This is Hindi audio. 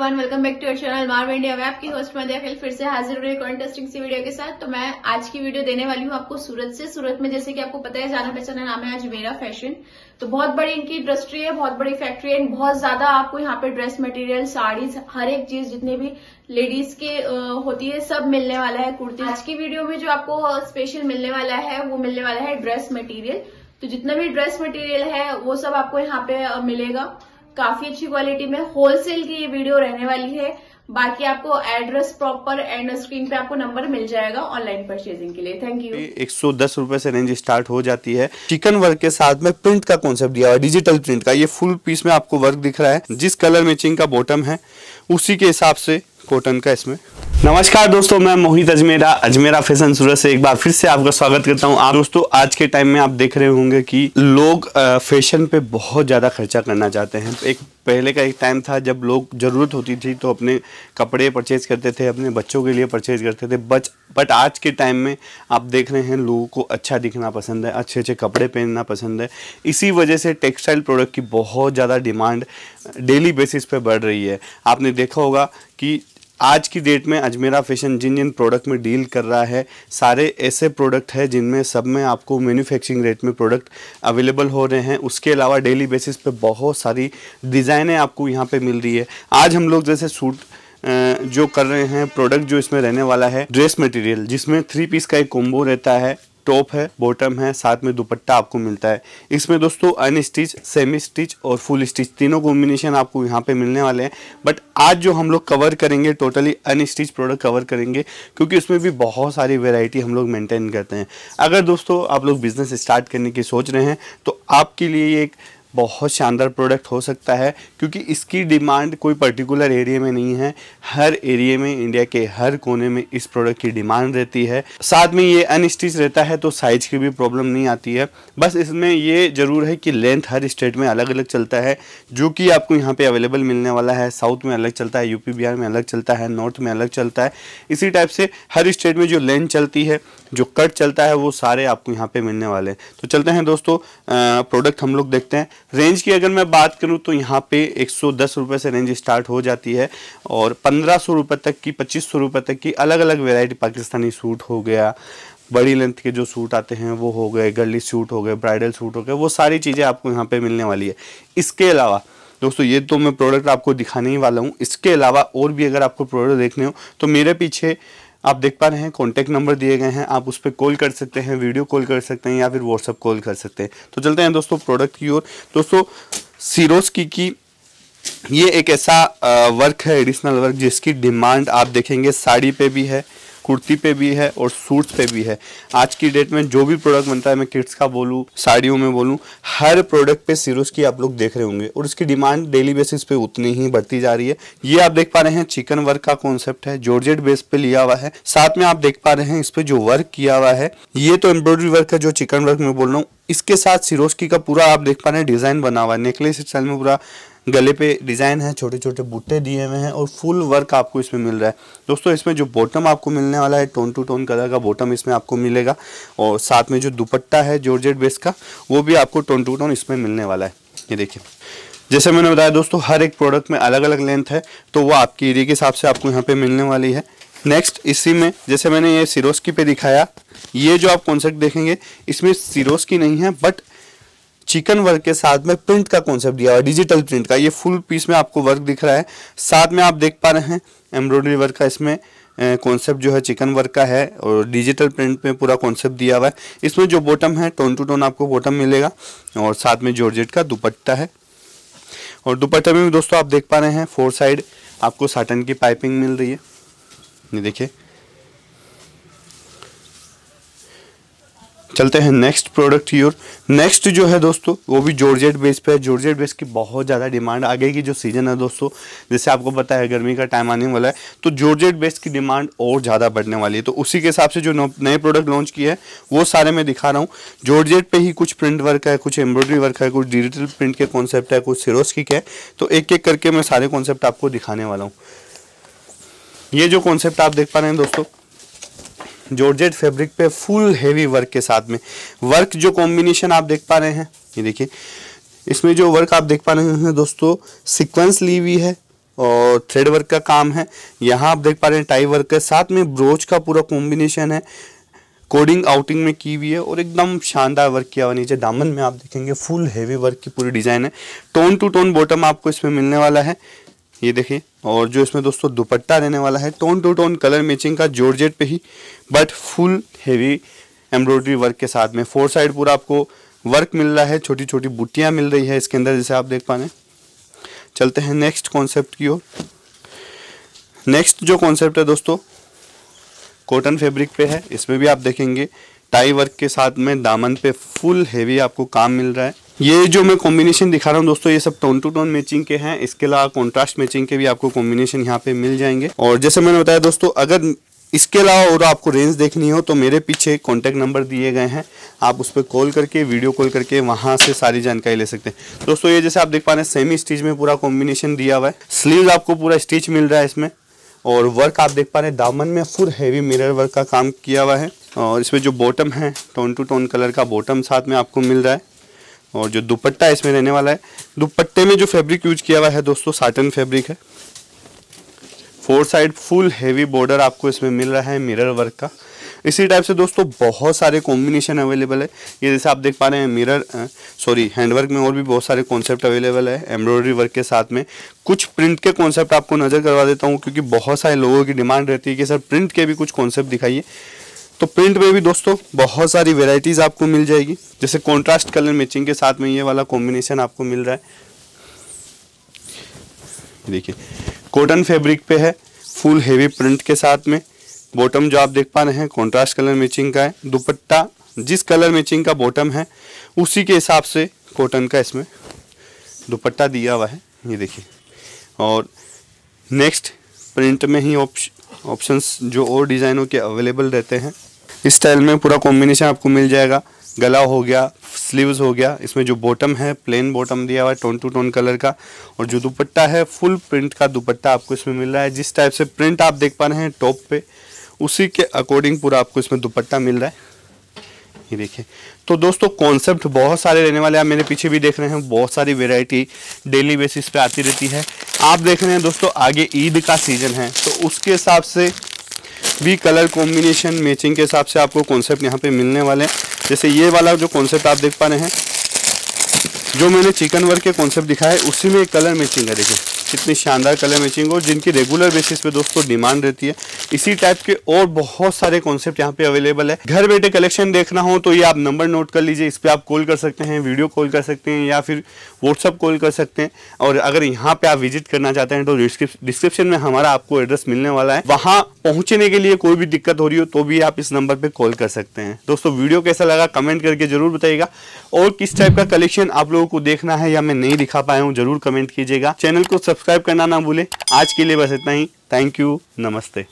Everyone welcome back to your channel मार्व India मैं आपकी होस्ट मध्या फिल फिर से हाजिर हो रही एक इंटरेस्टिंग सी वीडियो के साथ। तो मैं आज की वीडियो देने वाली हूँ आपको सूरत से। सूरत में जैसे कि आपको पता है, जाना पहचाना नाम है आज मेरा फ़ैशन तो बहुत बड़ी इनकी इंडस्ट्री है, बहुत बड़ी फैक्ट्री है। बहुत ज़्यादा आपको यहाँ पे ड्रेस मटेरियल साड़ीज, हर एक चीज़, जितने भी लेडीज़ के होती है, सब मिलने वाला है कुर्ती। आज की वीडियो में जो आपको स्पेशल मिलने वाला है, वो मिलने वाला है ड्रेस मटीरियल तो जितना भी ड्रेस मटेरियल है, वो सब आपको यहाँ पे मिलेगा। काफ़ी अच्छी क्वालिटी में होलसेल की ये वीडियो रहने वाली है। बाकी आपको एड्रेस प्रॉपर एंड स्क्रीन पे आपको नंबर मिल जाएगा ऑनलाइन परचेजिंग के लिए। थैंक यू एक सौ दस रूपए से रेंज स्टार्ट हो जाती है। चिकन वर्क के साथ में प्रिंट का कॉन्सेप्ट दिया हुआ डिजिटल प्रिंट का। ये फुल पीस में आपको वर्क दिख रहा है। जिस कलर मैचिंग का बॉटम है, उसी के हिसाब से कॉटन का इसमें। नमस्कार दोस्तों, मैं मोहित अजमेरा अजमेरा फ़ैशन सूरत से एक बार फिर से आपका स्वागत करता हूँ। आप दोस्तों, आज के टाइम में आप देख रहे होंगे कि लोग फ़ैशन पे बहुत ज़्यादा खर्चा करना चाहते हैं। एक, पहले का एक टाइम था जब लोग ज़रूरत होती थी तो अपने कपड़े परचेज करते थे, अपने बच्चों के लिए परचेज करते थे। बच बट आज के टाइम में आप देख रहे हैं लोगों को अच्छा दिखना पसंद है, अच्छे अच्छे कपड़े पहनना पसंद है। इसी वजह से टेक्सटाइल प्रोडक्ट की बहुत ज़्यादा डिमांड डेली बेसिस पे बढ़ रही है। आपने देखा होगा कि आज की डेट में अजमेरा फ़ैशन जिन जिन प्रोडक्ट में डील कर रहा है। सारे ऐसे प्रोडक्ट हैं जिनमें सब में आपको मैन्युफैक्चरिंग रेट में प्रोडक्ट अवेलेबल हो रहे हैं। उसके अलावा डेली बेसिस पे बहुत सारी डिज़ाइनें आपको यहाँ पे मिल रही है। आज हम लोग जैसे सूट जो कर रहे हैं प्रोडक्ट जो इसमें रहने वाला है ड्रेस मटेरियल जिसमें थ्री पीस का एक कोम्बो रहता है। टॉप है, बॉटम है, साथ में दुपट्टा आपको मिलता है। इसमें दोस्तों अन स्टिच सेमी स्टिच और फुल स्टिच तीनों कॉम्बिनेशन आपको यहाँ पे मिलने वाले हैं। बट आज जो हम लोग कवर करेंगे totally unstitch product cover करेंगे, क्योंकि उसमें भी बहुत सारी वेराइटी हम लोग मेंटेन करते हैं। अगर दोस्तों, आप लोग बिज़नेस स्टार्ट करने की सोच रहे हैं तो आपके लिए एक बहुत शानदार प्रोडक्ट हो सकता है, क्योंकि इसकी डिमांड कोई पर्टिकुलर एरिया में नहीं है। हर एरिया में इंडिया के हर कोने में इस प्रोडक्ट की डिमांड रहती है। साथ में ये अनस्टिच रहता है तो साइज़ की भी प्रॉब्लम नहीं आती है। बस इसमें ये ज़रूर है कि लेंथ हर स्टेट में अलग अलग चलता है। जो कि आपको यहाँ पर अवेलेबल मिलने वाला है साउथ में अलग चलता है यूपी बिहार में अलग चलता है नॉर्थ में अलग चलता है। इसी टाइप से हर स्टेट में जो लेंथ चलती है, जो कट चलता है, वो सारे आपको यहाँ पर मिलने वाले हैं। तो चलते हैं दोस्तों प्रोडक्ट हम लोग देखते हैं। रेंज की अगर मैं बात करूँ तो यहाँ पे एक सौ से रेंज स्टार्ट हो जाती है और पंद्रह सौ तक की, पच्चीस सौ तक की अलग अलग वेराइटी पाकिस्तानी सूट हो गया। बड़ी लेंथ के जो सूट आते हैं वो हो गए गर्ली सूट हो गए ब्राइडल सूट हो गए, वो सारी चीज़ें आपको यहाँ पे मिलने वाली है। इसके अलावा, दोस्तों, ये तो मैं प्रोडक्ट आपको दिखाने ही वाला हूँ। इसके अलावा और भी अगर आपको प्रोडक्ट देखने हो तो मेरे पीछे आप देख पा रहे हैं कॉन्टैक्ट नंबर दिए गए हैं, आप उस पर कॉल कर सकते हैं वीडियो कॉल कर सकते हैं या फिर व्हाट्सअप कॉल कर सकते हैं। तो चलते हैं दोस्तों प्रोडक्ट की ओर। दोस्तों सीरोस की की ये एक ऐसा वर्क है एडिशनल वर्क जिसकी डिमांड आप देखेंगे, साड़ी पे भी है। कुर्ती पे भी है और सूट्स पे भी है। आज की डेट में जो भी प्रोडक्ट बनता है, मैं किड्स का बोलूँ, साड़ियों में बोलूँ, हर प्रोडक्ट पे सीरोस की आप लोग देख रहे होंगे और उसकी डिमांड डेली बेसिस पे उतनी ही बढ़ती जा रही है। ये आप देख पा रहे हैं चिकन वर्क का कॉन्सेप्ट है जॉर्जेट बेस पे लिया हुआ है। साथ में आप देख पा रहे हैं इस पे जो वर्क किया हुआ है, ये तो एम्ब्रॉयडरी वर्क है जो चिकन वर्क में बोल रहा हूँ। इसके साथ सिरोस्की का पूरा आप देख पा रहे हैं डिज़ाइन बना हुआ है। नेकलेस स्टाइल में पूरा गले पे डिज़ाइन है छोटे छोटे बूटे दिए हुए हैं और फुल वर्क आपको इसमें मिल रहा है। दोस्तों, इसमें जो बॉटम आपको मिलने वाला है, टोन टू टोन कलर का बॉटम इसमें आपको मिलेगा और साथ में जो दुपट्टा है, जॉर्जेट बेस का, वो भी आपको टोन टू टोन इसमें मिलने वाला है। ये देखिए, जैसे मैंने बताया दोस्तों, हर एक प्रोडक्ट में अलग अलग लेंथ है तो वो आपकी एरिया के हिसाब से आपको यहाँ पे मिलने वाली है। नेक्स्ट, इसी में, जैसे मैंने ये सिरोस्की पे दिखाया, ये जो आप कॉन्सेप्ट देखेंगे, इसमें सिरोस्की नहीं है, बट चिकन वर्क के साथ में प्रिंट का कॉन्सेप्ट दिया हुआ डिजिटल प्रिंट का। ये फुल पीस में आपको वर्क दिख रहा है। साथ में आप देख पा रहे हैं एम्ब्रॉयडरी वर्क का इसमें कॉन्सेप्ट जो है चिकन वर्क का है और डिजिटल प्रिंट में पूरा कॉन्सेप्ट दिया हुआ है। इसमें जो बॉटम है टोन टू टोन आपको बॉटम मिलेगा और साथ में जॉर्जेट का दुपट्टा है। और दुपट्टे में भी दोस्तों आप देख पा रहे हैं फोर साइड आपको साटन की पाइपिंग मिल रही है। ये देखिए चलते हैं नेक्स्ट प्रोडक्ट की ओर। नेक्स्ट जो है दोस्तों, वो भी जॉर्जेट बेस पे है। जॉर्जेट बेस की बहुत ज़्यादा डिमांड आगे की जो सीज़न है दोस्तों, जैसे आपको पता है, गर्मी का टाइम आने वाला है तो जॉर्जेट बेस की डिमांड और ज़्यादा बढ़ने वाली है। तो उसी के हिसाब से जो नए प्रोडक्ट लॉन्च किए हैं, वो सारे मैं दिखा रहा हूँ। जॉर्जेट पर ही कुछ प्रिंट वर्क है, कुछ एम्ब्रॉयडरी वर्क है, कुछ डिजिटल प्रिंट के कॉन्सेप्ट है, कुछ सिरोस्की के तो एक एक करके मैं सारे कॉन्सेप्ट आपको दिखाने वाला हूँ। ये जो कॉन्सेप्ट आप देख पा रहे हैं दोस्तों जॉर्जेट फैब्रिक पे फुल हेवी वर्क के साथ में। वर्क जो कॉम्बिनेशन आप देख पा रहे हैं, ये देखिए। इसमें जो वर्क आप देख पा रहे हैं दोस्तों सीक्वेंस ली हुई है और थ्रेड वर्क का काम है। यहाँ आप देख पा रहे हैं टाई वर्क है, साथ में ब्रोच का पूरा कॉम्बिनेशन है। कोडिंग आउटिंग में की हुई है और एकदम शानदार वर्क किया हुआ नीचे दामन में आप देखेंगे फुल हैवी वर्क की पूरी डिज़ाइन है। टोन टू टोन बॉटम आपको इसमें मिलने वाला है। ये देखिए और जो इसमें दोस्तों दुपट्टा रहने वाला है tone to tone colour matching का जॉर्जेट पे ही but full heavy embroidery work के साथ में। फोर साइड पूरा आपको वर्क मिल रहा है छोटी छोटी बुट्टियाँ मिल रही है इसके अंदर, जैसे आप देख पा रहे हैं। चलते हैं नेक्स्ट कॉन्सेप्ट की ओर। नेक्स्ट जो कॉन्सेप्ट है दोस्तों कॉटन फैब्रिक पे है। इसमें भी आप देखेंगे टाई वर्क के साथ में दामन पे फुल हेवी आपको काम मिल रहा है। ये जो मैं कॉम्बिनेशन दिखा रहा हूँ दोस्तों, ये सब टोन टू टोन मैचिंग के हैं। इसके अलावा कॉन्ट्रास्ट मैचिंग के भी आपको कॉम्बिनेशन यहाँ पे मिल जाएँगे। और जैसे मैंने बताया दोस्तों, अगर इसके अलावा और आपको रेंज देखनी हो तो मेरे पीछे कॉन्टैक्ट नंबर दिए गए हैं। आप उस पर कॉल करके वीडियो कॉल करके वहाँ से सारी जानकारी ले सकते हैं। दोस्तों, ये जैसे आप देख पा रहे हैं सेमी स्टिच में पूरा कॉम्बिनेशन दिया हुआ है। स्लीव आपको पूरा स्टिच मिल रहा है इसमें। और वर्क आप देख पा रहे हैं, दामन में फुल हैवी मिरर वर्क का काम किया हुआ है। और इसमें जो बॉटम है टोन टू टोन कलर का बॉटम साथ में आपको मिल रहा है। और जो दुपट्टा इसमें रहने वाला है, दुपट्टे में जो फैब्रिक यूज़ किया हुआ है दोस्तों साटन फैब्रिक है। Four side full heavy border आपको इसमें मिल रहा है मिरर वर्क का। इसी टाइप से दोस्तों, बहुत सारे कॉम्बिनेशन अवेलेबल है। ये जैसे आप देख पा रहे हैं मिरर सॉरी हैंडवर्क में और भी बहुत सारे कॉन्सेप्ट अवेलेबल है एम्ब्रॉयडरी वर्क के साथ में। कुछ प्रिंट के कॉन्सेप्ट आपको नज़र करवा देता हूँ, क्योंकि बहुत सारे लोगों की डिमांड रहती है कि, सर प्रिंट के भी कुछ कॉन्सेप्ट दिखाइए। तो प्रिंट में भी दोस्तों बहुत सारी वेराइटीज़ आपको मिल जाएगी। जैसे कॉन्ट्रास्ट कलर मैचिंग के साथ में ये वाला कॉम्बिनेशन आपको मिल रहा है। देखिए कॉटन फैब्रिक पे है फुल हेवी प्रिंट के साथ में। बॉटम जो आप देख पा रहे हैं कॉन्ट्रास्ट कलर मैचिंग का है। दुपट्टा, जिस कलर मैचिंग का बॉटम है, उसी के हिसाब से कॉटन का इसमें दुपट्टा दिया हुआ है। ये देखिए, और नेक्स्ट प्रिंट में ही ऑप्शंस जो और डिज़ाइनों के अवेलेबल रहते हैं। इस स्टाइल में पूरा कॉम्बिनेशन आपको मिल जाएगा। गला हो गया स्लीव्स हो गया, इसमें जो बॉटम है प्लेन बॉटम दिया हुआ है टोन टू टोन कलर का। और जो दुपट्टा है फुल प्रिंट का दुपट्टा आपको इसमें मिल रहा है। जिस टाइप से प्रिंट आप देख पा रहे हैं टॉप पे, उसी के अकॉर्डिंग पूरा आपको इसमें दुपट्टा मिल रहा है। ये देखिए। तो दोस्तों कॉन्सेप्ट बहुत सारे रहने वाले आप मेरे पीछे भी देख रहे हैं, बहुत सारी वेराइटी डेली बेसिस पे आती रहती है। आप देख रहे हैं दोस्तों, आगे ईद का सीज़न है। तो उसके हिसाब से भी कलर कॉम्बिनेशन मैचिंग के हिसाब से आपको कॉन्सेप्ट यहाँ पे मिलने वाले हैं। जैसे ये वाला जो कॉन्सेप्ट आप देख पा रहे हैं, जो मैंने चिकन वर्क के कॉन्सेप्ट दिखाया है उसी में कलर मैचिंग है, देखिए। कितनी शानदार कलर मैचिंग और जिनकी रेगुलर बेसिस पे दोस्तों डिमांड रहती है। इसी टाइप के और बहुत सारे कॉन्सेप्ट यहाँ पे अवेलेबल है। घर बैठे कलेक्शन देखना हो तो ये आप नंबर नोट कर लीजिए, इस पर आप कॉल कर सकते हैं वीडियो कॉल कर सकते हैं या फिर व्हाट्सअप कॉल कर सकते हैं। और अगर यहाँ पे आप विज़िट करना चाहते हैं तो डिस्क्रिप्शन में हमारा आपको एड्रेस मिलने वाला है। वहाँ पहुँचने के लिए कोई भी दिक्कत हो रही हो तो भी आप इस नंबर पे कॉल कर सकते हैं। दोस्तों, वीडियो कैसा लगा कमेंट करके ज़रूर बताइएगा। और किस टाइप का कलेक्शन आप लोगों को देखना है या मैं नहीं दिखा पाया हूँ, ज़रूर कमेंट कीजिएगा। चैनल को सब्सक्राइब करना ना भूले। आज के लिए बस इतना ही। थैंक यू नमस्ते।